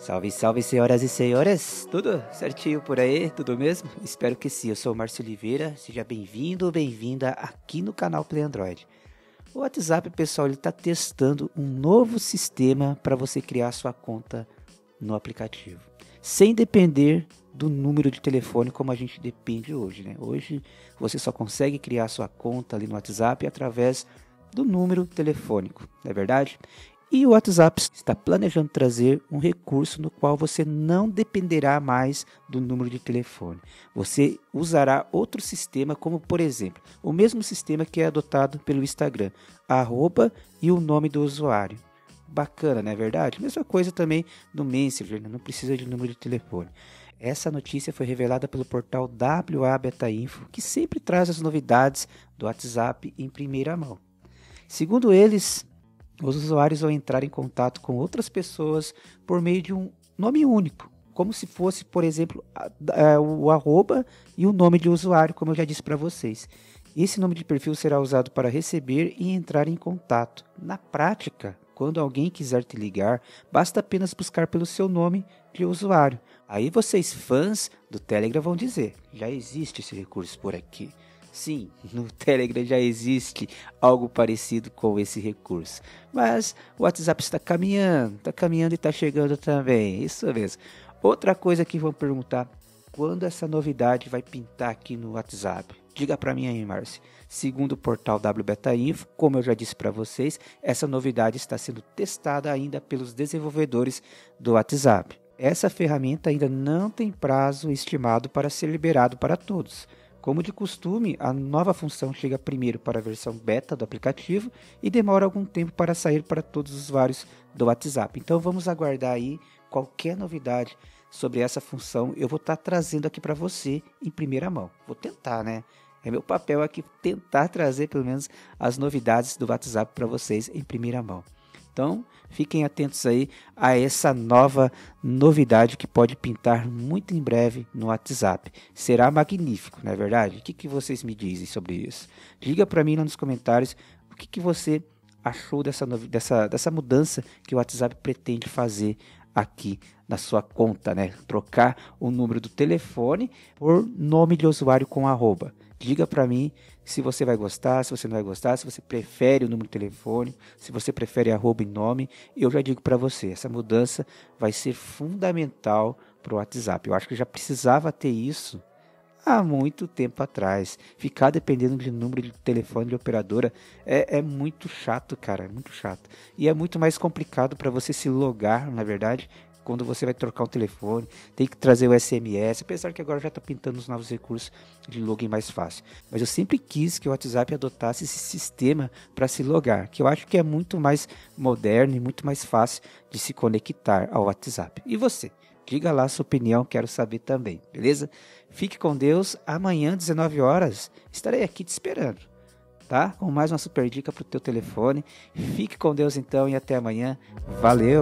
Salve, salve, senhoras e senhores! Tudo certinho por aí? Tudo mesmo? Espero que sim. Eu sou o Márcio Oliveira. Seja bem-vindo ou bem-vinda aqui no canal Play Android. O WhatsApp, pessoal, ele está testando um novo sistema para você criar sua conta no aplicativo, sem depender do número de telefone como a gente depende hoje, né? Hoje você só consegue criar sua conta ali no WhatsApp através do número telefônico, não é verdade? E o WhatsApp está planejando trazer um recurso no qual você não dependerá mais do número de telefone. Você usará outro sistema, como por exemplo, o mesmo sistema que é adotado pelo Instagram, arroba e o nome do usuário. Bacana, não é verdade? Mesma coisa também no Messenger, né? não precisa de número de telefone. Essa notícia foi revelada pelo portal WA Beta Info, que sempre traz as novidades do WhatsApp em primeira mão. Segundo eles, os usuários vão entrar em contato com outras pessoas por meio de um nome único, como se fosse, por exemplo, o arroba e o nome de usuário, como eu já disse para vocês. Esse nome de perfil será usado para receber e entrar em contato. Na prática, quando alguém quiser te ligar, basta apenas buscar pelo seu nome de usuário. Aí vocês, fãs do Telegram, vão dizer: já existe esse recurso por aqui. Sim, no Telegram já existe algo parecido com esse recurso. Mas o WhatsApp está caminhando, está caminhando e está chegando também. Isso mesmo. Outra coisa que vão perguntar: quando essa novidade vai pintar aqui no WhatsApp? Diga para mim aí, Márcio. Segundo o portal WBeta Info, como eu já disse para vocês, essa novidade está sendo testada ainda pelos desenvolvedores do WhatsApp. Essa ferramenta ainda não tem prazo estimado para ser liberado para todos. Como de costume, a nova função chega primeiro para a versão beta do aplicativo e demora algum tempo para sair para todos os usuários do WhatsApp. Então vamos aguardar aí qualquer novidade sobre essa função. Eu vou estar tá trazendo aqui para você em primeira mão. Vou tentar, né? É meu papel aqui tentar trazer pelo menos as novidades do WhatsApp para vocês em primeira mão. Então, fiquem atentos aí a essa nova novidade que pode pintar muito em breve no WhatsApp. Será magnífico, não é verdade? O que, que vocês me dizem sobre isso? Diga para mim lá nos comentários o que, que você achou dessa, dessa, dessa mudança que o WhatsApp pretende fazer aqui na sua conta, né? Trocar o número do telefone por nome de usuário com arroba. Diga para mim se você vai gostar, se você não vai gostar, se você prefere o número de telefone, se você prefere arroba e nome. Eu já digo para você, essa mudança vai ser fundamental para o WhatsApp. Eu acho que já precisava ter isso há muito tempo atrás. Ficar dependendo de número de telefone de operadora é, é muito chato, cara, é muito chato. E é muito mais complicado para você se logar, na verdade, quando você vai trocar o telefone, tem que trazer o SMS, apesar que agora já está pintando os novos recursos de login mais fácil. Mas eu sempre quis que o WhatsApp adotasse esse sistema para se logar, que eu acho que é muito mais moderno e muito mais fácil de se conectar ao WhatsApp. E você? Diga lá sua opinião, quero saber também, beleza? Fique com Deus. Amanhã, 19 horas, estarei aqui te esperando, tá? Com mais uma super dica para o teu telefone. Fique com Deus então e até amanhã. Valeu!